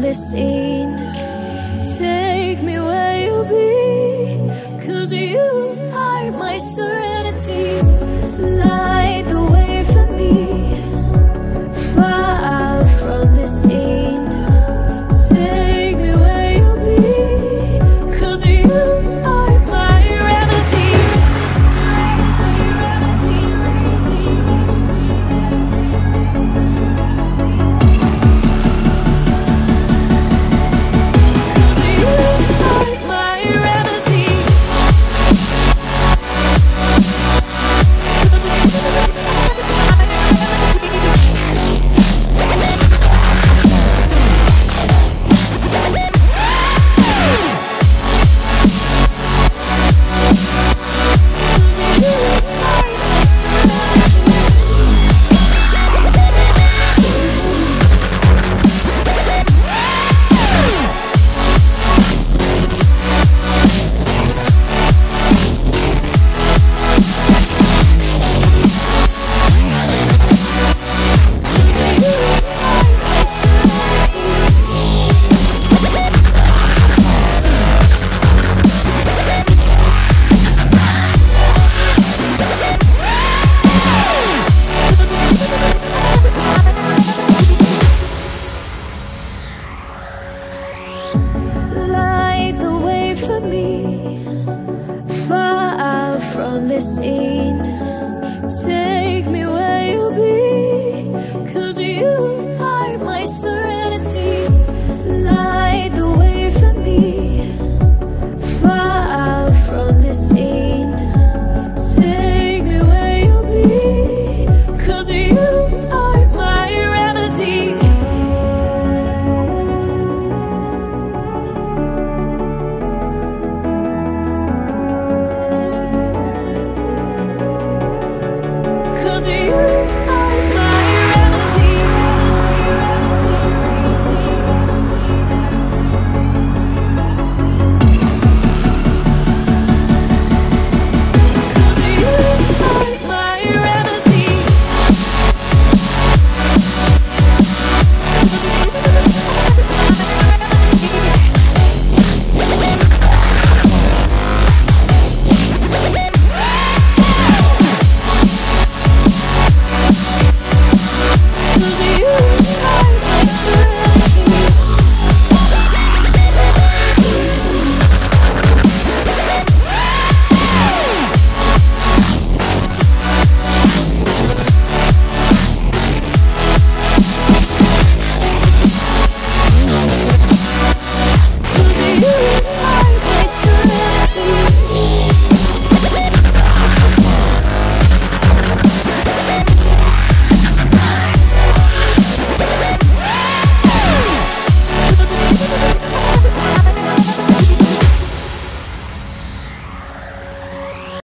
this scene. Take me where you be, cause you are my serenity. endless scene. Take me. you.